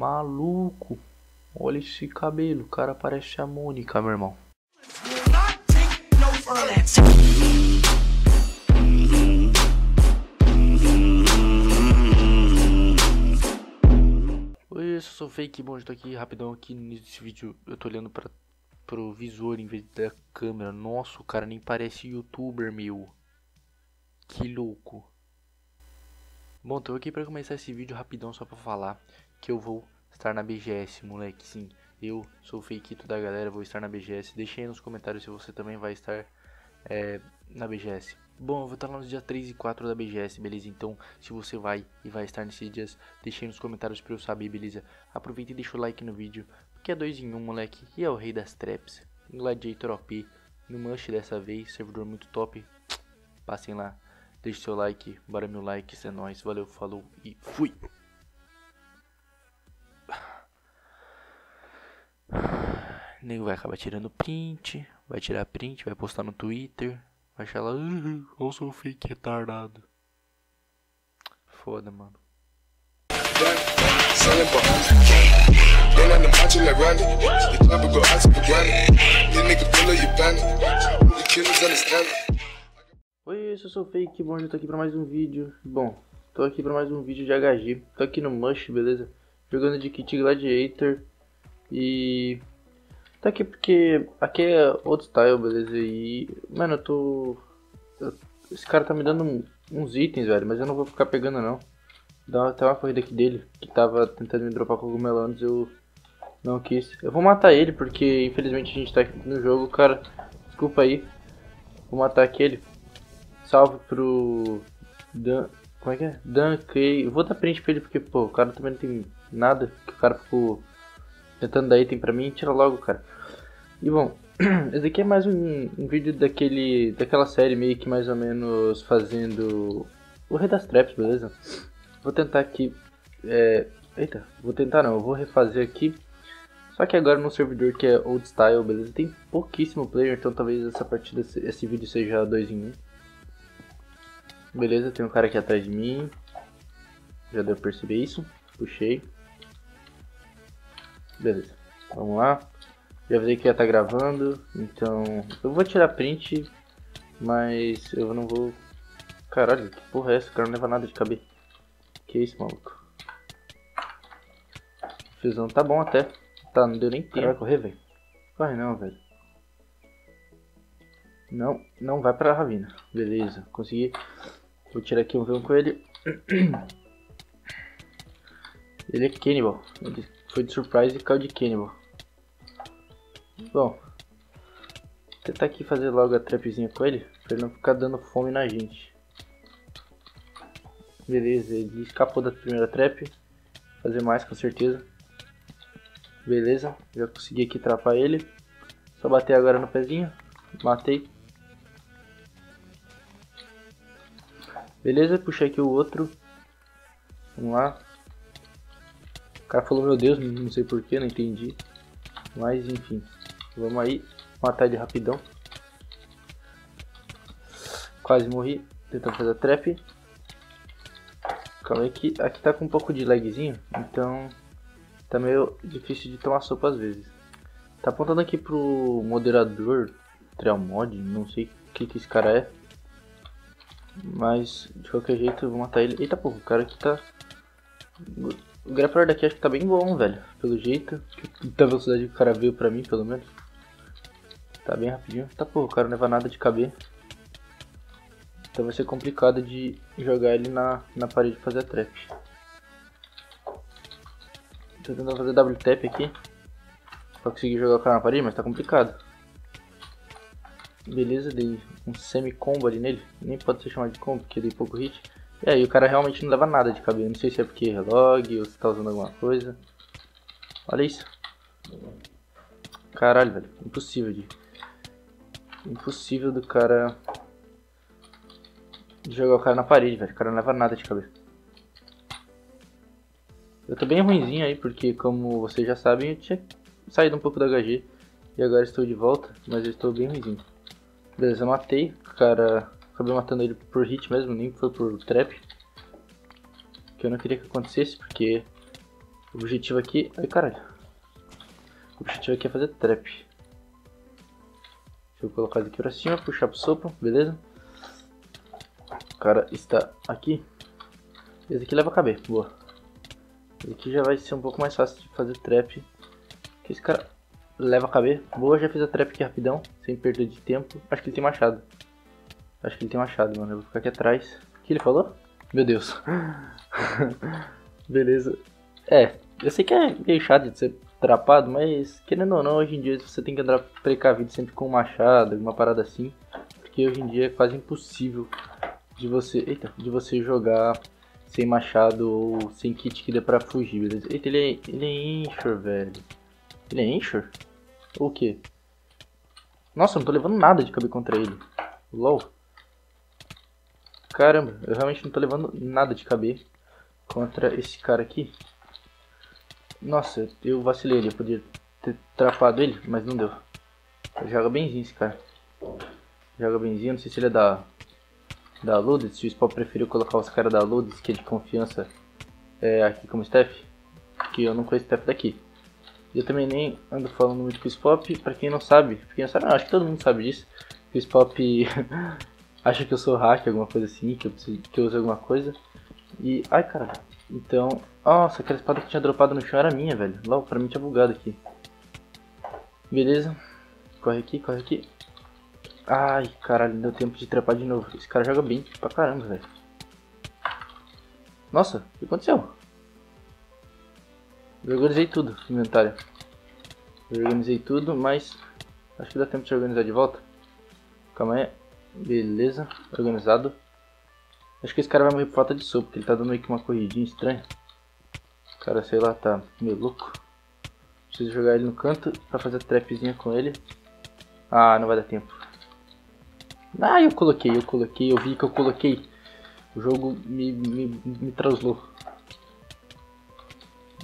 Maluco. Olha esse cabelo. O cara parece a Mônica, meu irmão. Oi, eu sou Fake Bom, tô aqui rapidão aqui nesse vídeo. Eu tô olhando para pro visor em vez da câmera. Nossa, o cara nem parece youtuber, meu. Que louco. Bom, tô aqui pra começar esse vídeo rapidão só pra falar que eu vou estar na BGS, moleque. Sim, eu sou o fakeito da galera, vou estar na BGS. Deixe aí nos comentários se você também vai estar é, na BGS. Bom, eu vou estar lá nos dias 3 e 4 da BGS, beleza? Então, se você vai e vai estar nesses dias, deixe aí nos comentários pra eu saber, beleza? Aproveita e deixa o like no vídeo, porque é 2 em 1, um, moleque. E é o rei das traps, Gladiator OP, no Mush dessa vez, servidor muito top. Passem lá, deixe seu like, bora mil likes, é nóis. Valeu, falou e fui! Nego vai acabar tirando print, vai tirar print, vai postar no Twitter, vai achar lá, uh, eu sou fake retardado. Foda, mano. Oi, eu sou o Fake, bom, eu tô aqui pra mais um vídeo. Bom, tô aqui pra mais um vídeo de HG. Tô aqui no Mush, beleza? Jogando de Kit Gladiator. E Tá aqui porque aqui é outro style, beleza? E, mano, eu tô. Esse cara tá me dando uns itens, velho, mas eu não vou ficar pegando não. Dá até uma corrida aqui dele, que tava tentando me dropar cogumelo antes, eu não quis. Eu vou matar ele, porque infelizmente a gente tá aqui no jogo, cara. Desculpa aí. Vou matar aquele. Salve pro. Dan. Como é que é? Dan Kay. Eu vou dar print pra ele porque, pô, o cara também não tem nada. Que o cara ficou tentando dar item pra mim, tira logo, cara. E bom, esse aqui é mais um, um, vídeo daquele, daquela série meio que mais ou menos fazendo o Rei das Traps, beleza? Vou tentar aqui, é, eita, vou tentar não, eu vou refazer aqui. Só que agora no servidor que é Old Style, beleza? Tem pouquíssimo player, então talvez essa partida, esse vídeo seja 2 em 1. Um. Beleza, tem um cara aqui atrás de mim. Já deu pra perceber isso. Puxei. Beleza, vamos lá. Já avisei que ia estar tá gravando, então eu vou tirar print, mas eu não vou... Caralho, que porra é essa? O cara não leva nada de caber. Que isso, maluco? Fusão tá bom até. Tá, não deu nem tempo. Vai correr, velho? Corre não, velho. Não, não vai pra ravina. Beleza, consegui. Vou tirar aqui um V1 com ele. Ele é cannibal. Ele foi de surprise e caiu de cannibal. Bom, vou tentar aqui fazer logo a trapzinha com ele, pra ele não ficar dando fome na gente. Beleza, ele escapou da primeira trap. Fazer mais com certeza. Beleza, já consegui aqui trapar ele. Só bater agora no pezinho. Matei. Beleza, puxei aqui o outro. Vamos lá cara falou, meu Deus, não sei porquê, não entendi. Mas enfim, vamos aí matar ele rapidão. Quase morri, tentando fazer a trap. Calma aí que aqui tá com um pouco de lagzinho, então tá meio difícil de tomar sopa às vezes. Tá apontando aqui pro moderador, Trail Mod, não sei o que, que esse cara é. Mas de qualquer jeito eu vou matar ele. Eita porra, o cara aqui tá o grappler daqui acho que tá bem bom, velho. Pelo jeito. Da velocidade que o cara veio pra mim, pelo menos. Tá bem rapidinho. Tá, pô, o cara não leva nada de caber. Então vai ser complicado de jogar ele na, na parede e fazer a trap. Tô tentando fazer W-tap aqui. Pra conseguir jogar o cara na parede, mas tá complicado. Beleza, dei um semi-combo ali nele. Nem pode ser chamado de combo, porque dei pouco hit. E aí, o cara realmente não leva nada de cabelo. Não sei se é porque é relog ou se tá usando alguma coisa. Olha isso. Caralho, velho. Impossível de... Impossível do cara... De jogar o cara na parede, velho. O cara não leva nada de cabelo. Eu tô bem ruimzinho aí, porque como vocês já sabem, eu tinha saído um pouco da HG. E agora estou de volta, mas eu estou bem ruimzinho. Beleza, eu matei. O cara acabei matando ele por hit mesmo, nem foi por trap. Que eu não queria que acontecesse, porque O objetivo aqui... Ai, caralho. O objetivo aqui é fazer trap. Deixa eu colocar aqui pra cima, puxar pro sopro, beleza? O cara está aqui. Esse aqui leva a caber, boa. Esse aqui já vai ser um pouco mais fácil de fazer trap. Que esse cara leva a caber. Boa, já fiz a trap aqui rapidão, sem perda de tempo. Acho que ele tem machado. Acho que ele tem machado, mano. Eu vou ficar aqui atrás. O que ele falou? Meu Deus. Beleza. É, eu sei que é meio chato de ser trapado, mas querendo ou não, hoje em dia você tem que andar precavido sempre com um machado, alguma parada assim. Porque hoje em dia é quase impossível de você, eita, de você jogar sem machado ou sem kit que dê pra fugir, beleza? Eita, ele é, ele é Inshore, velho. Ele é Inshore? Ou o quê? Nossa, eu não tô levando nada de caber contra ele. LOL. Caramba, eu realmente não tô levando nada de caber contra esse cara aqui. Nossa, eu vacilei ali, eu podia ter trapado ele, mas não deu. Joga benzinho esse cara. Joga benzinho, não sei se ele é da da Ludes, se o Spawn preferiu colocar os caras da Ludes, que é de confiança, é, aqui como staff, que eu não conheço staff daqui. Eu também nem ando falando muito com o Spop, pra quem não sabe, pra quem não sabe, não, acho que todo mundo sabe disso, o Spop acha que eu sou hack, alguma coisa assim, que eu, preciso, que eu uso alguma coisa. E, ai cara, então, nossa, aquela espada que tinha dropado no chão era minha, velho. Logo, pra mim tinha bugado aqui. Beleza, corre aqui, corre aqui. Ai, caralho, deu tempo de trepar de novo. Esse cara joga bem pra caramba, velho. Nossa, o que aconteceu? Eu organizei tudo inventário. Eu organizei tudo, mas acho que dá tempo de organizar de volta. Calma aí. Beleza, organizado. Acho que esse cara vai morrer por falta de sopa, porque ele tá dando meio que uma corridinha estranha. O cara, sei lá, tá meio louco. Preciso jogar ele no canto pra fazer a trapzinha com ele. Ah, não vai dar tempo. Ah, eu coloquei, eu coloquei, eu vi que eu coloquei. O jogo me, me, me traslou.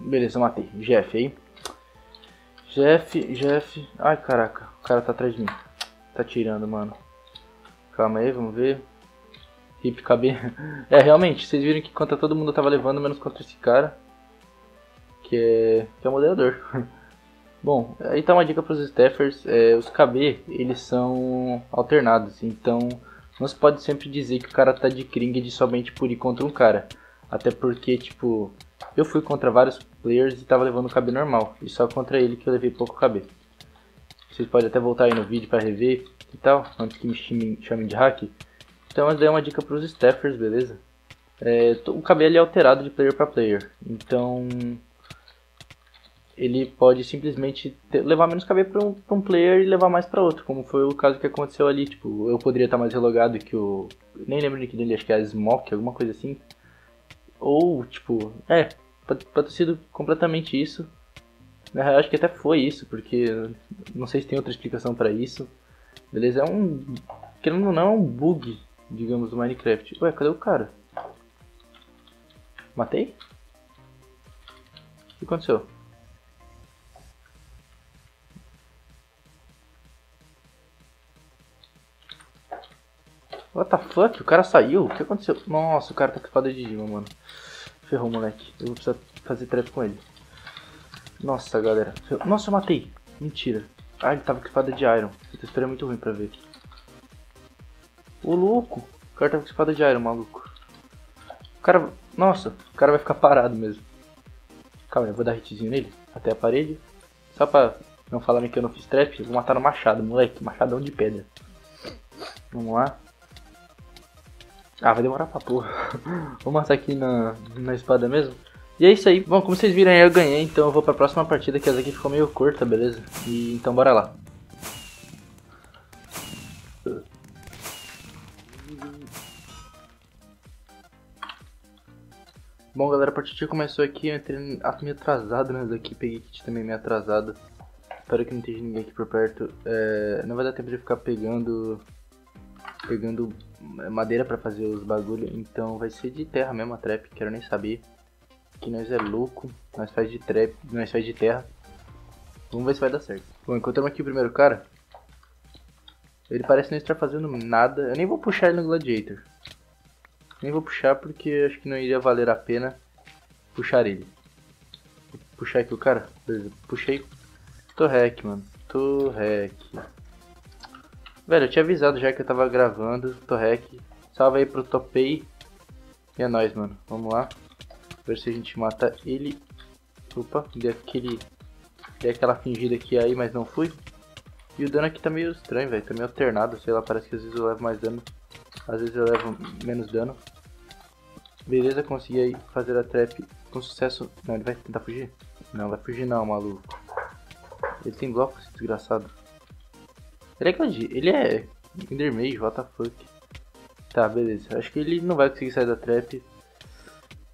Beleza, matei. Jeff aí. Jeff, Jeff. Ai, caraca. O cara tá atrás de mim. Tá tirando, mano. Calma aí, vamos ver. Hip KB. É, realmente, vocês viram que contra todo mundo eu tava levando, menos contra esse cara. Que é, que é o moderador. Bom, aí tá uma dica para os staffers, é, os KB, eles são alternados, então não se pode sempre dizer que o cara tá de de somente por ir contra um cara. Até porque, tipo, eu fui contra vários players e tava levando KB normal, e só contra ele que eu levei pouco KB. Vocês podem até voltar aí no vídeo para rever e tal, antes que me chamem, de hack. Então essa daí é uma dica para os staffers, beleza? É, o KB é alterado de player para player, então ele pode simplesmente ter, levar menos KB para um, um, player e levar mais para outro, como foi o caso que aconteceu ali. Tipo, eu poderia estar mais relogado que o. Nem lembro o nick dele, acho que é Smoke, alguma coisa assim. Ou, tipo, é, pode, pode ter sido completamente isso. Na real, acho que até foi isso, porque não sei se tem outra explicação para isso. Beleza? É um. Querendo ou não, é um bug, digamos, do Minecraft. Ué, cadê o cara? Matei? O que aconteceu? What the fuck? O cara saiu? O que aconteceu? Nossa, o cara tá com espada de Dima, mano. Ferrou, moleque. Eu vou precisar fazer trap com ele. Nossa, galera. Nossa, eu matei. Mentira. Ah, ele tava com espada de Iron. Essa história é muito ruim pra ver. Ô, louco. O cara tava com espada de Iron, maluco. O cara... Nossa, o cara vai ficar parado mesmo. Calma eu vou dar hitzinho nele. Até a parede. Só pra não falarem que eu não fiz trap. Eu vou matar no machado, moleque. Machadão de pedra. Vamos lá. Ah, vai demorar pra porra. vou matar aqui na, na espada mesmo. E é isso aí. Bom, como vocês viram aí, eu ganhei. Então eu vou pra próxima partida, que essa aqui ficou meio curta, beleza? E então bora lá. Bom, galera, a partida começou aqui, eu entrei meio atrasado nessa daqui, peguei kit também meio atrasado. Espero que não esteja ninguém aqui por perto. É, não vai dar tempo de ficar pegando pegando madeira para fazer os bagulho, então vai ser de terra mesmo a trap, quero nem saber. Que nós é louco, nós faz de trap, nós faz de terra. Vamos ver se vai dar certo. Bom, encontramos aqui o primeiro cara. Ele parece não estar fazendo nada. Eu nem vou puxar ele no Gladiator. Nem vou puxar porque acho que não iria valer a pena puxar ele. puxar aqui o cara. Beleza, puxei. Tô hack, mano. Tô hack. Velho, eu tinha avisado já que eu tava gravando. Tô hack. Salve aí pro Topei. E é nóis, mano. Vamos lá. Ver se a gente mata ele. Opa, dei aquele. Dei aquela fingida aqui aí, mas não fui. E o dano aqui tá meio estranho, velho. Tá meio alternado, sei lá, parece que às vezes eu levo mais dano. Às vezes eu levo menos dano. Beleza, consegui aí fazer a trap com sucesso. Não, ele vai tentar fugir? Não, vai fugir não, maluco. Ele tem bloco, esse desgraçado. Ele é grande, ele é Endermage, what the fuck. Tá, beleza. Acho que ele não vai conseguir sair da trap.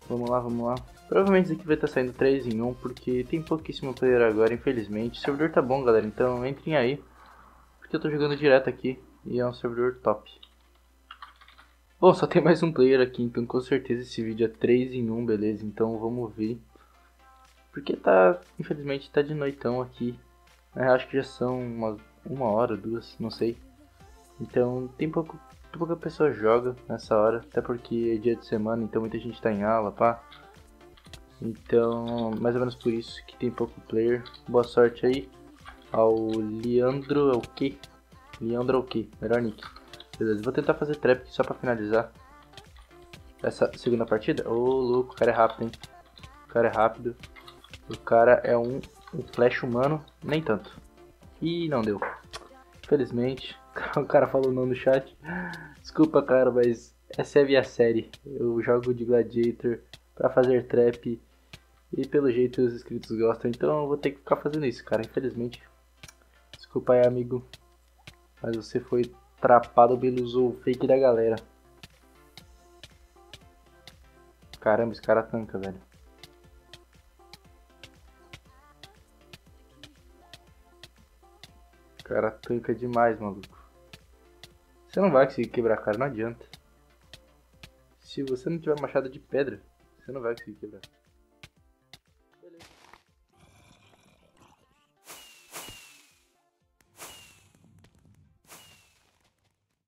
Vamos lá, vamos lá. Provavelmente isso aqui vai estar tá saindo 3 em 1, porque tem pouquíssimo player agora, infelizmente. O servidor tá bom, galera, então entrem aí. Porque eu tô jogando direto aqui e é um servidor top. Bom, só tem mais um player aqui, então com certeza esse vídeo é 3 em 1, beleza? Então vamos ver. Porque tá, infelizmente, tá de noitão aqui. É, acho que já são uma, uma hora, duas, não sei. Então tem pouco, pouca pessoa joga nessa hora, até porque é dia de semana, então muita gente tá em aula, pá. Então, mais ou menos por isso que tem pouco player. Boa sorte aí ao Leandro, é o que? Leandro é o que? Melhor nick. Beleza, vou tentar fazer trap só pra finalizar essa segunda partida. Ô, oh, louco, o cara é rápido, hein? O cara é rápido. O cara é um, um flash humano, nem tanto. E não deu. Infelizmente, o cara falou não no chat. Desculpa, cara, mas essa é a minha série. Eu jogo de Gladiator pra fazer trap e pelo jeito os inscritos gostam, então eu vou ter que ficar fazendo isso, cara, infelizmente. Desculpa aí, amigo. Mas você foi trapado pelo fake da galera. Caramba, esse cara tanca, velho. O cara tanca demais, maluco. Você não vai conseguir quebrar cara, não adianta. Se você não tiver machado de pedra, você não vai conseguir quebrar.